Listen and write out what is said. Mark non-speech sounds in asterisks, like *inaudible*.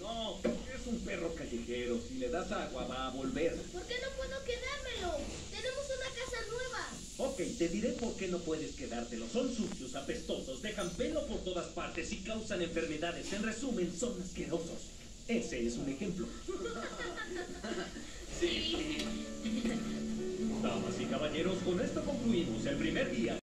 no es un perro callejero. Si le das agua, va a volver. ¿Por qué no puedo quedármelo? Tenemos una casa nueva. Ok, te diré por qué no puedes quedártelo. Son sucios, apestosos, dejan pelo por todas partes y causan enfermedades. En resumen, son asquerosos. Ese es un ejemplo. *laughs* Sí. Damas y caballeros, con esto concluimos el primer día.